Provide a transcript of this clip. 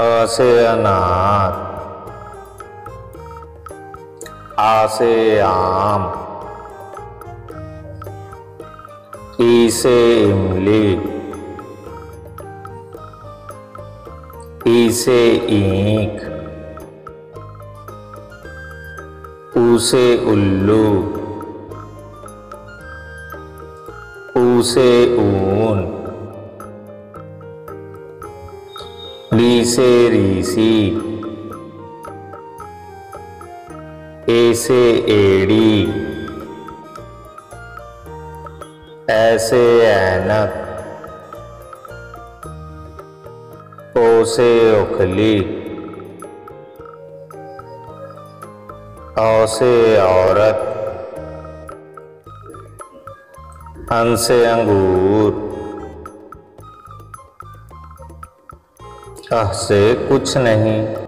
से अनार आ से आम ई से इमली ई से ईंख ऊ से उल्लू ऊ से ऊन से रीसी ए से एड़ी। ऐसे ऐनक। ओ से उखली औ से औरत। अन से अंगूर। अह से कुछ नहीं।